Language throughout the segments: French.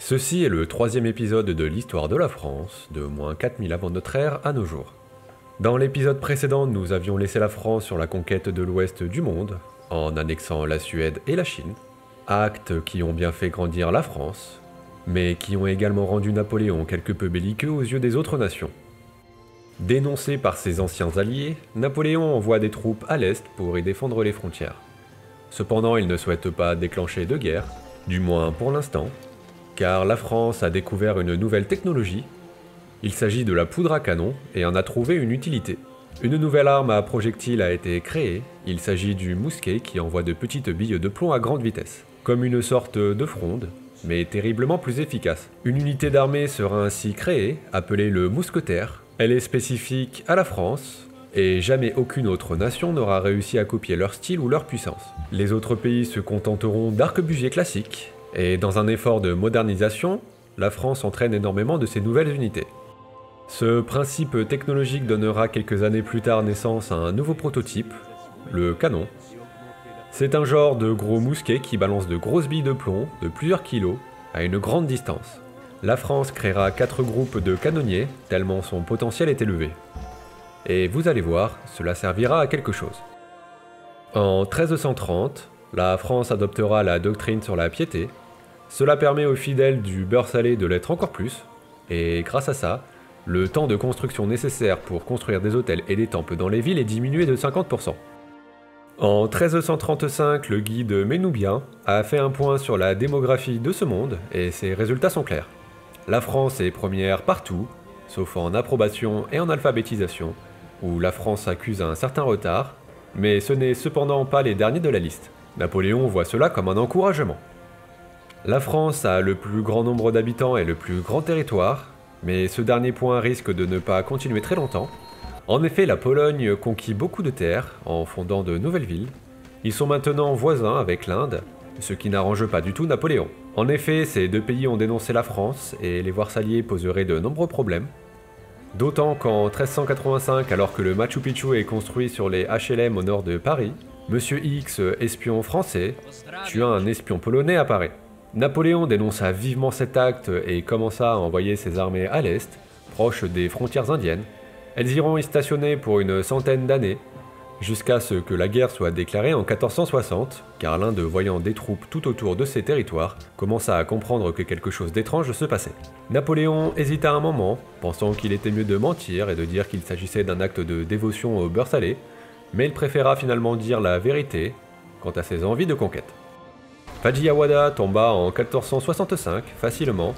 Ceci est le troisième épisode de l'histoire de la France, de moins 4000 avant notre ère à nos jours. Dans l'épisode précédent, nous avions laissé la France sur la conquête de l'ouest du monde, en annexant la Suède et la Chine, actes qui ont bien fait grandir la France, mais qui ont également rendu Napoléon quelque peu belliqueux aux yeux des autres nations. Dénoncé par ses anciens alliés, Napoléon envoie des troupes à l'est pour y défendre les frontières. Cependant, il ne souhaite pas déclencher de guerre, du moins pour l'instant, car la France a découvert une nouvelle technologie. Il s'agit de la poudre à canon et en a trouvé une utilité. Une nouvelle arme à projectiles a été créée, il s'agit du mousquet qui envoie de petites billes de plomb à grande vitesse, comme une sorte de fronde, mais terriblement plus efficace. Une unité d'armée sera ainsi créée, appelée le mousquetaire. Elle est spécifique à la France, et jamais aucune autre nation n'aura réussi à copier leur style ou leur puissance. Les autres pays se contenteront d'arquebusiers classiques, et dans un effort de modernisation, la France entraîne énormément de ces nouvelles unités. Ce principe technologique donnera quelques années plus tard naissance à un nouveau prototype, le canon. C'est un genre de gros mousquet qui balance de grosses billes de plomb de plusieurs kilos à une grande distance. La France créera quatre groupes de canonniers tellement son potentiel est élevé. Et vous allez voir, cela servira à quelque chose. En 1330, la France adoptera la doctrine sur la piété. Cela permet aux fidèles du beurre salé de l'être encore plus, et grâce à ça, le temps de construction nécessaire pour construire des hôtels et des temples dans les villes est diminué de 50%. En 1335, le guide Ménoubien a fait un point sur la démographie de ce monde et ses résultats sont clairs. La France est première partout, sauf en approbation et en alphabétisation, où la France accuse un certain retard, mais ce n'est cependant pas les derniers de la liste. Napoléon voit cela comme un encouragement. La France a le plus grand nombre d'habitants et le plus grand territoire, mais ce dernier point risque de ne pas continuer très longtemps. En effet, la Pologne conquit beaucoup de terres en fondant de nouvelles villes. Ils sont maintenant voisins avec l'Inde, ce qui n'arrange pas du tout Napoléon. En effet, ces deux pays ont dénoncé la France et les voir s'allier poserait de nombreux problèmes. D'autant qu'en 1385, alors que le Machu Picchu est construit sur les HLM au nord de Paris, Monsieur X, espion français, tua un espion polonais à Paris. Napoléon dénonça vivement cet acte et commença à envoyer ses armées à l'est, proche des frontières indiennes. Elles iront y stationner pour une centaine d'années, jusqu'à ce que la guerre soit déclarée en 1460, car l'Inde, voyant des troupes tout autour de ses territoires, commença à comprendre que quelque chose d'étrange se passait. Napoléon hésita un moment, pensant qu'il était mieux de mentir et de dire qu'il s'agissait d'un acte de dévotion au beurre salé, mais il préféra finalement dire la vérité quant à ses envies de conquête. Fajiyawada tomba en 1465 facilement,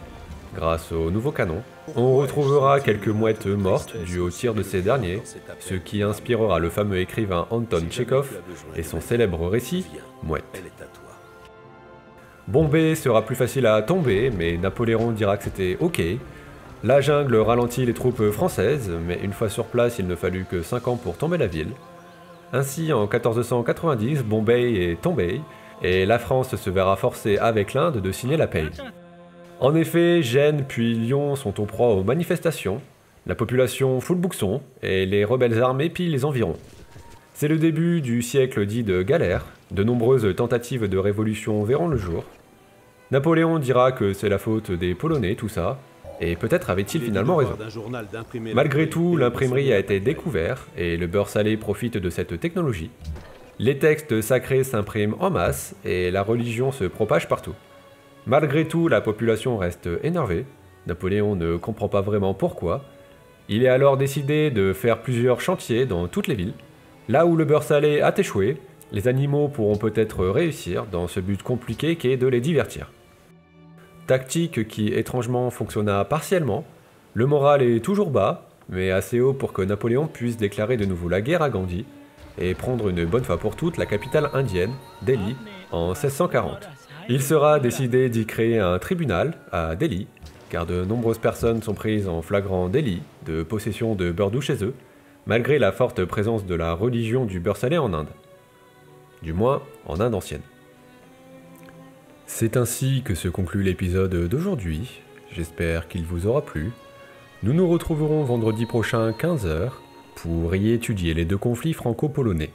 grâce au nouveau canon. On retrouvera quelques mouettes mortes dues au tir de ces derniers, ce qui inspirera le fameux écrivain Anton Tchekhov et son célèbre récit Mouette. Bombay sera plus facile à tomber, mais Napoléon dira que c'était ok. La jungle ralentit les troupes françaises, mais une fois sur place, il ne fallut que 5 ans pour tomber la ville. Ainsi, en 1490, Bombay est tombé, et la France se verra forcée avec l'Inde de signer la paix. En effet, Gênes puis Lyon sont au proie aux manifestations, la population fout le bouxon, et les rebelles armés pillent les environs. C'est le début du siècle dit de galère, de nombreuses tentatives de révolution verront le jour. Napoléon dira que c'est la faute des Polonais, tout ça, et peut-être avait-il finalement raison. Malgré tout, l'imprimerie a été découverte et le beurre salé profite de cette technologie. Les textes sacrés s'impriment en masse et la religion se propage partout. Malgré tout, la population reste énervée. Napoléon ne comprend pas vraiment pourquoi. Il est alors décidé de faire plusieurs chantiers dans toutes les villes. Là où le beurre salé a échoué, les animaux pourront peut-être réussir dans ce but compliqué qui est de les divertir. Tactique qui étrangement fonctionna partiellement. Le moral est toujours bas, mais assez haut pour que Napoléon puisse déclarer de nouveau la guerre à Gandhi et prendre une bonne fois pour toutes la capitale indienne, Delhi, en 1640. Il sera décidé d'y créer un tribunal à Delhi, car de nombreuses personnes sont prises en flagrant délit de possession de beurre doux chez eux, malgré la forte présence de la religion du beurre salé en Inde. Du moins, en Inde ancienne. C'est ainsi que se conclut l'épisode d'aujourd'hui. J'espère qu'il vous aura plu. Nous nous retrouverons vendredi prochain 15h pour y étudier les deux conflits franco-polonais.